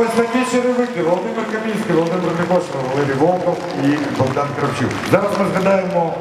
Ось такі черевики Володимир Камінський, Володимир Микошин, Валерій Волков і Богдан Кравчук. Зараз ми згадаємо